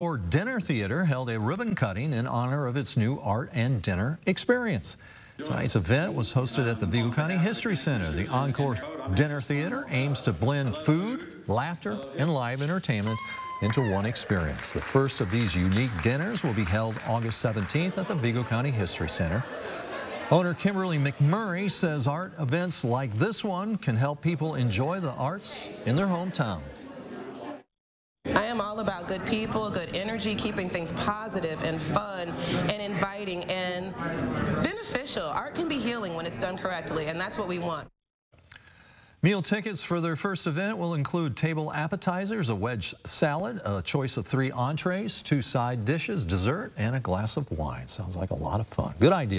Or Dinner Theater held a ribbon cutting in honor of its new art and dinner experience. Tonight's event was hosted at the Vigo County History Center. The Encore Dinner Theater aims to blend food, laughter, and live entertainment into one experience. The first of these unique dinners will be held August 17th at the Vigo County History Center. Owner Kimberly McMurray says art events like this one can help people enjoy the arts in their hometown. I am all about good people, good energy, keeping things positive and fun and inviting and beneficial. Art can be healing when it's done correctly, and that's what we want. Meal tickets for their first event will include table appetizers, a wedge salad, a choice of three entrees, two side dishes, dessert, and a glass of wine. Sounds like a lot of fun. Good idea.